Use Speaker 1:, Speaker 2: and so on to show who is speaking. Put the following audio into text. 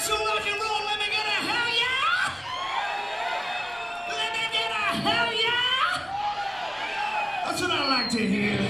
Speaker 1: that's roll. Let me get a hell yeah! Let me get a hell yeah! That's what I like to hear.